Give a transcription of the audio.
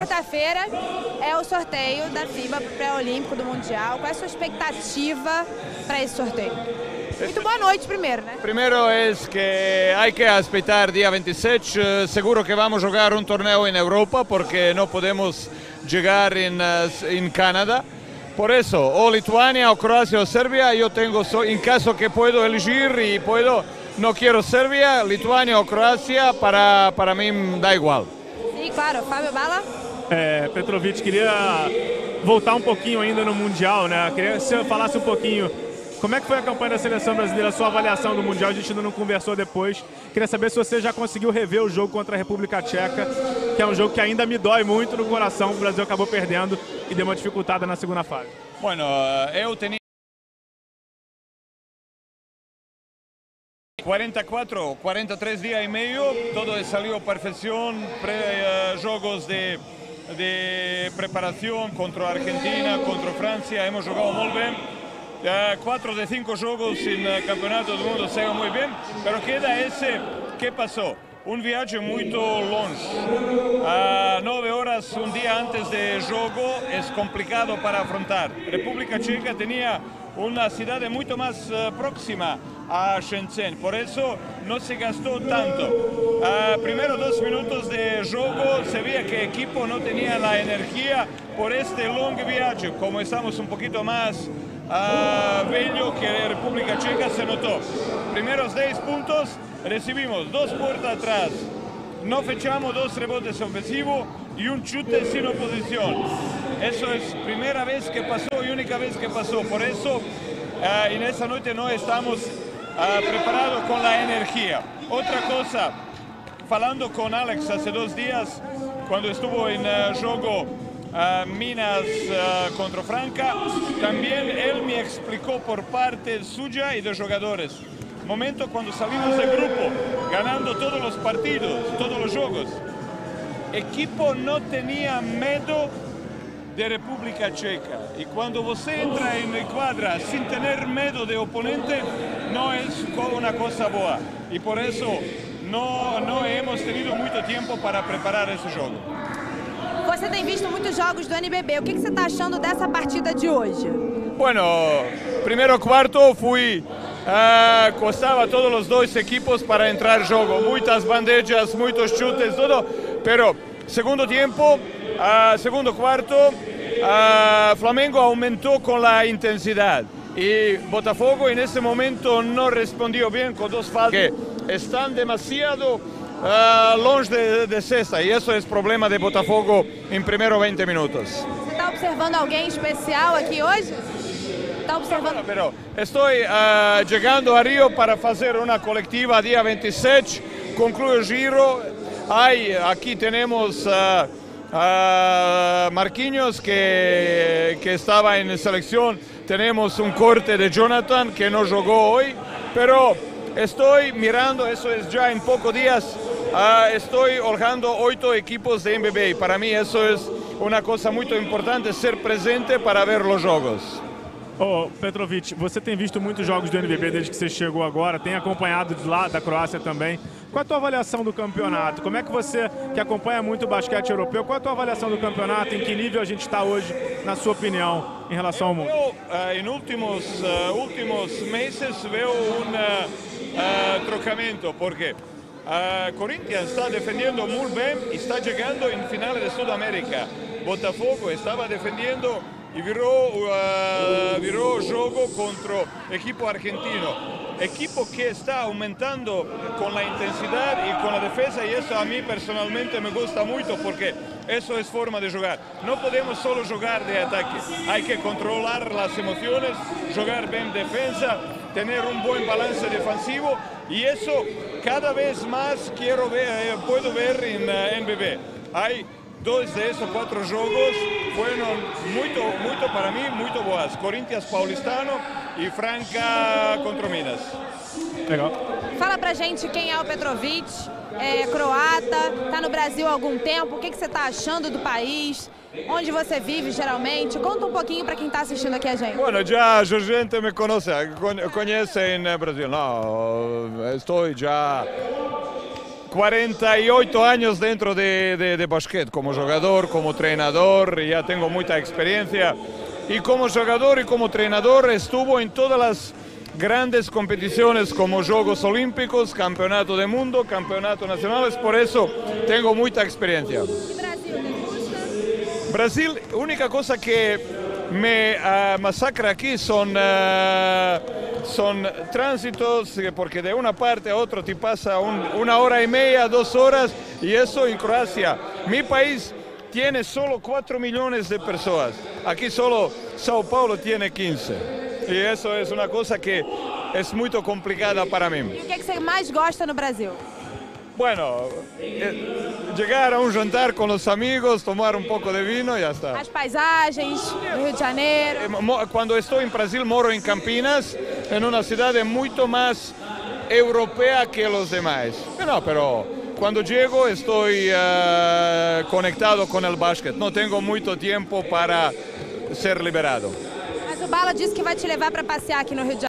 Quarta-feira é o sorteio da FIBA pré-olímpico do Mundial. Qual é a sua expectativa para esse sorteio? Muito boa noite primeiro, né? Primeiro é que há que esperar dia 27. Seguro que vamos jogar um torneio em Europa porque não podemos chegar em, em eh, Canadá. Por isso, ou Lituânia, ou Croácia, ou Sérvia, eu tenho só, em caso que posso elegir e posso, não quero Sérvia, Lituânia ou Croácia, para, para mim dá igual. Sim, claro. Fábio Bala? É, Petrovic, queria voltar um pouquinho ainda no Mundial, né? Queria que você falasse um pouquinho como é que foi a campanha da seleção brasileira, a sua avaliação do Mundial, a gente ainda não conversou depois. Queria saber se você já conseguiu rever o jogo contra a República Tcheca, que é um jogo que ainda me dói muito no coração, o Brasil acabou perdendo e deu uma dificultada na segunda fase. Bueno, eh, eu tenía 44, 43 días y medio, todo salió a perfección, pre, eh, juegos de, de preparación contra Argentina, contra Francia, hemos jugado muy bien. Eh, cuatro de cinco juegos en el campeonato del mundo saiu muy bien, pero queda ese, ¿qué pasó? Un viaje muy longe. A nove horas un día antes de juego es complicado para afrontar. República Checa tenía una ciudad mucho más eh, próxima a Shenzhen, por eso no se gastó tanto. Primero dos minutos de juego se veía que el equipo no tenía la energía por este long viaje, como estamos un poquito más ah, bello que República Checa se notó. Primeros 10 puntos, recibimos dos puertas atrás, no fechamos dos rebotes ofensivos y un chute sin oposición. Eso es primera vez que pasó y única vez que pasó. Por eso ah, en esa noche no estamos ah, preparados con la energía. Otra cosa, falando con Alex hace dos días, cuando estuvo en eh, juego Minas contra Franca, también él me explicó por parte suya y de jugadores. Momento cuando salimos del grupo, ganando todos los partidos, todos los juegos, equipo no tenía miedo de República Checa. Y cuando você entra en la cuadra sin tener miedo de oponente, no es co- una cosa boa. Y por eso no, no hemos tenido mucho tiempo para preparar esse jogo. Você tem visto muitos jogos do NBB. O que que você está achando dessa partida de hoje? Bueno, primero cuarto fui, costaba a todos los dos equipos para entrar juego, muchas bandejas, muchos chutes, todo, pero segundo tiempo, ah, segundo cuarto, ah, Flamengo aumentó con la intensidad. Y Botafogo en ese momento no respondió bien con dos faltas. Que están demasiado ah, longe de, de cesta. Y eso es problema de Botafogo en primero 20 minutos. Está observando alguém especial aqui hoje? Estoy ah, llegando a Río para hacer una colectiva día 27, concluyo el giro. Hay, aquí tenemos ah, a Marquinhos que, que estaba en selección, tenemos un corte de Jonathan que no jugó hoy, pero estoy mirando, eso es ya en pocos días, ah, estoy holgando ocho equipos de MBB para mí eso es una cosa muy importante, ser presente para ver los juegos. Ô, Petrovic, você tem visto muitos jogos do NBB desde que você chegou agora, tem acompanhado de lá, da Croácia também. Qual a tua avaliação do campeonato? Como é que você, que acompanha muito o basquete europeu, qual a tua avaliação do campeonato? Em que nível a gente está hoje, na sua opinião, em relação ao mundo? Veo, eh, en últimos, eh, últimos meses veo un eh, eh, trocamiento porque eh, Corinthians está defendiendo muy bien y está llegando en finales de Sudamérica. Botafogo estaba defendiendo y viró, eh, viró juego contra equipo argentino. Equipo que está aumentando con la intensidad y con la defensa y eso a mí personalmente me gusta mucho porque eso es forma de jugar. No podemos solo jugar de ataque, hay que controlar las emociones, jugar bien defensa, tener un buen balance defensivo y eso cada vez más quiero ver, eh, puedo ver en eh, NBB. Hay dos de esos cuatro juegos fueron muy, muy para mí, muy boas. Corinthians Paulistano y Franca contra Minas. Legal. Fala pra gente quem é o Petrovic, é croata, tá no Brasil há algum tempo, o que, que você tá achando do país, onde você vive geralmente. Conta um pouquinho pra quem tá assistindo aqui a gente. Bueno, ya gente me conoce, con- conoce en Brasil. No, estoy ya 48 años dentro de, de, de basquet, como jugador, como entrenador, ya tengo mucha experiencia. Y como jugador y como entrenador estuvo en todas las grandes competiciones como Juegos Olímpicos, Campeonato del Mundo, Campeonato Nacionales, por eso tengo mucha experiencia. Brasil, única cosa que me ah, masacra aquí son, ah, son tránsitos, eh, porque de una parte a otra te pasa un- una hora y media, dos horas, y eso en Croacia. Mi país tiene solo 4 millones de personas, aquí solo Sao Paulo tiene 15. Y eso es una cosa que es muy complicada para mí. E o que, você mais gosta no Brasil? Bueno, eh, llegar a un jantar con los amigos, tomar un poco de vino y ya está. As paisagens do Rio de Janeiro. Eh, mo- Cuando estoy en Brasil moro en Campinas, em uma cidade muito mais europeia que os demais. Eh, Não, mas quando chego estou uh, eh, conectado com o básquet, Não tenho muito tempo para ser liberado. Mas o Bala disse que vai te levar para passear aqui no Rio de Janeiro.